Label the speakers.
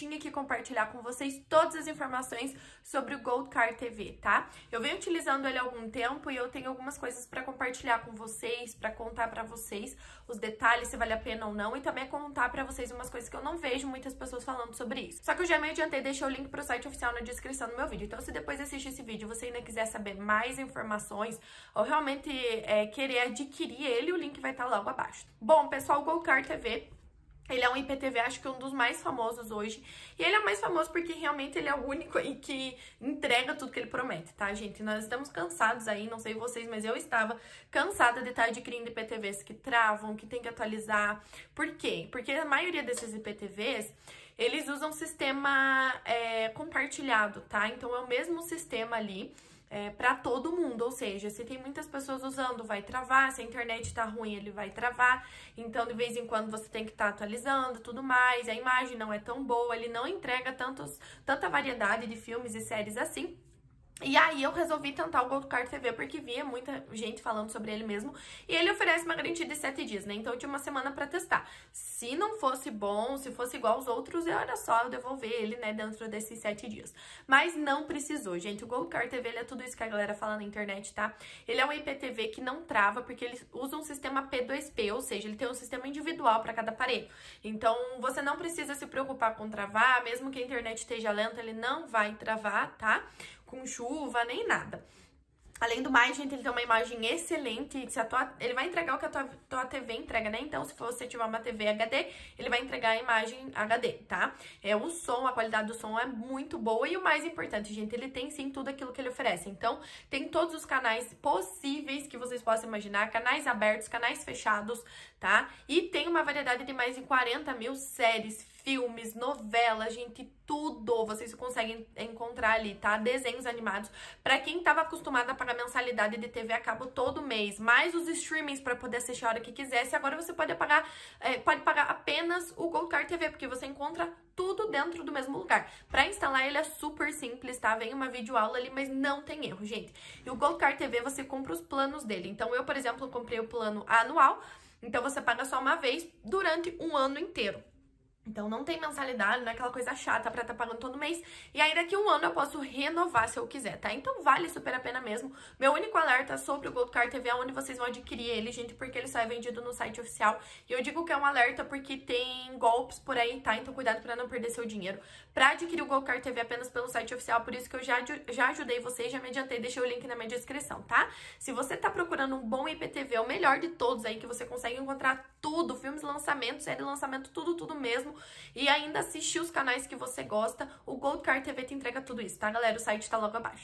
Speaker 1: tinha que compartilhar com vocês todas as informações sobre o Gold Car TV, tá? Eu venho utilizando ele há algum tempo e eu tenho algumas coisas para compartilhar com vocês, para contar para vocês os detalhes, se vale a pena ou não, e também contar para vocês umas coisas que eu não vejo muitas pessoas falando sobre isso. Só que eu já me adiantei, deixei o link pro site oficial na descrição do meu vídeo. Então, se depois de assistir esse vídeo você ainda quiser saber mais informações ou realmente é, querer adquirir ele, o link vai estar logo abaixo. Bom, pessoal, o Gold Car TV ele é um IPTV, acho que um dos mais famosos hoje. E ele é o mais famoso porque realmente ele é o único aí que entrega tudo que ele promete, tá, gente? Nós estamos cansados aí, não sei vocês, mas eu estava cansada de estar adquirindo IPTVs que travam, que tem que atualizar. Por quê? Porque a maioria desses IPTVs, eles usam sistema é, compartilhado, tá? Então é o mesmo sistema ali é, para todo mundo, ou seja, se tem muitas pessoas usando, vai travar, se a internet tá ruim, ele vai travar, então de vez em quando você tem que estar tá atualizando tudo mais, a imagem não é tão boa, ele não entrega tantos, tanta variedade de filmes e séries assim. E aí eu resolvi tentar o Gold Card TV porque via muita gente falando sobre ele mesmo. E ele oferece uma garantia de 7 dias, né? Então eu tinha uma semana para testar. Se não fosse bom, se fosse igual aos outros, eu era só eu devolver ele, né, dentro desses 7 dias. Mas não precisou, gente. O Gold Card TV, é tudo isso que a galera fala na internet, tá? Ele é um IPTV que não trava porque ele usa um sistema P2P, ou seja, ele tem um sistema individual para cada aparelho. Então você não precisa se preocupar com travar, mesmo que a internet esteja lenta, ele não vai travar, tá? com chuva, nem nada. Além do mais, gente, ele tem uma imagem excelente. Se a tua, ele vai entregar o que a tua, tua TV entrega, né? Então, se você tiver uma TV HD, ele vai entregar a imagem HD, tá? É o som, a qualidade do som é muito boa. E o mais importante, gente, ele tem sim tudo aquilo que ele oferece. Então, tem todos os canais possíveis que vocês possam imaginar. Canais abertos, canais fechados, tá? E tem uma variedade de mais de 40 mil séries, filmes, novelas, gente, tudo vocês conseguem encontrar ali, tá? Desenhos animados. Para quem tava acostumado a pagar mensalidade de TV a cabo todo mês, mais os streamings para poder assistir a hora que quisesse, agora você pode pagar, é, pode pagar apenas o Gold Card TV, porque você encontra tudo dentro do mesmo lugar. Para instalar ele é super simples, tá? Vem uma videoaula ali, mas não tem erro, gente. E o Gold Card TV você compra os planos dele. Então eu, por exemplo, comprei o plano anual, então você paga só uma vez durante um ano inteiro. Então não tem mensalidade, não é aquela coisa chata pra estar tá pagando todo mês. E aí daqui um ano eu posso renovar se eu quiser, tá? Então vale super a pena mesmo. Meu único alerta sobre o Gold Card TV é onde vocês vão adquirir ele, gente, porque ele só é vendido no site oficial. E eu digo que é um alerta porque tem golpes por aí, tá? Então cuidado pra não perder seu dinheiro. Pra adquirir o Gold Card TV apenas pelo site oficial, por isso que eu já, já ajudei vocês, já me adiantei, deixei o link na minha descrição, tá? Se você tá procurando um bom IPTV, é o melhor de todos aí, que você consegue encontrar tudo, filmes, lançamentos, série, lançamento, tudo, tudo mesmo e ainda assistir os canais que você gosta, o Gold Card TV te entrega tudo isso, tá, galera? O site tá logo abaixo.